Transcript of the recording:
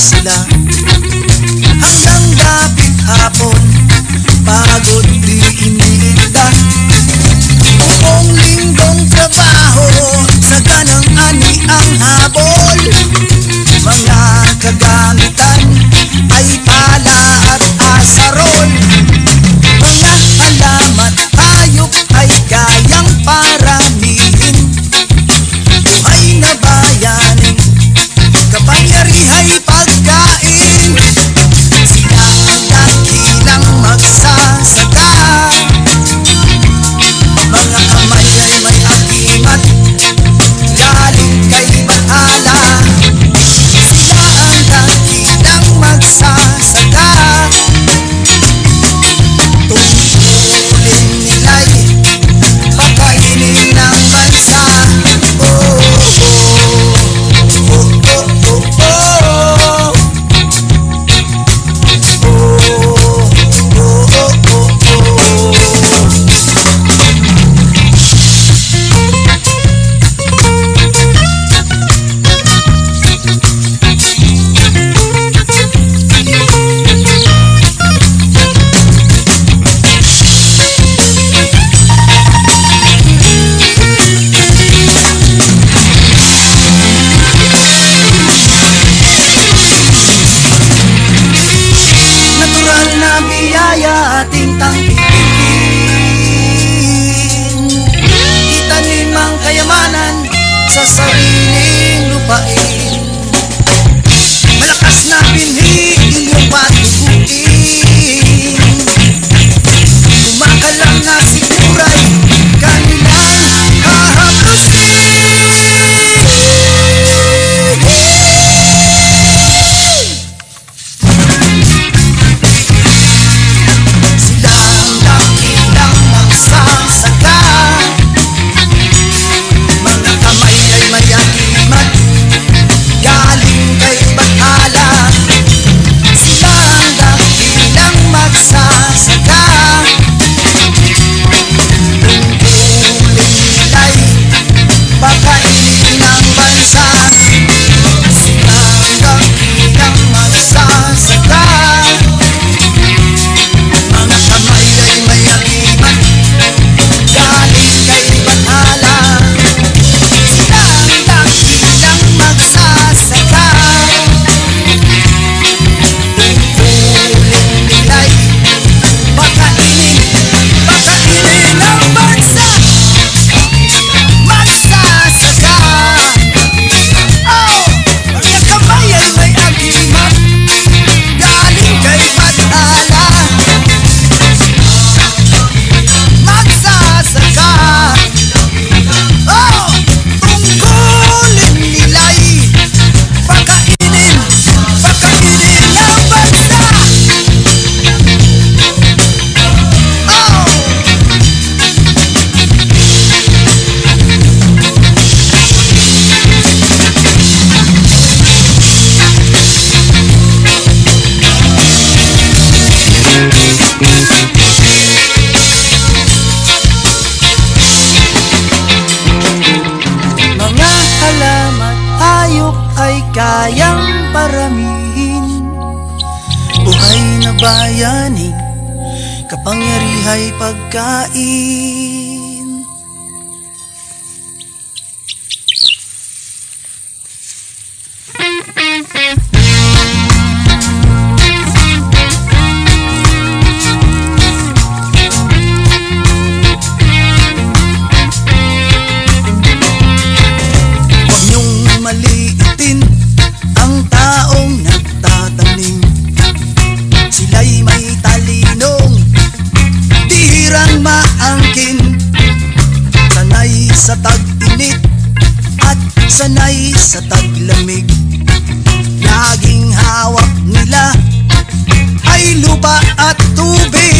是的 bayani Kapangyarihay pagkain. sa tag-init at sanay sa taglamig. Laging hawak nila ay lupa at tubig.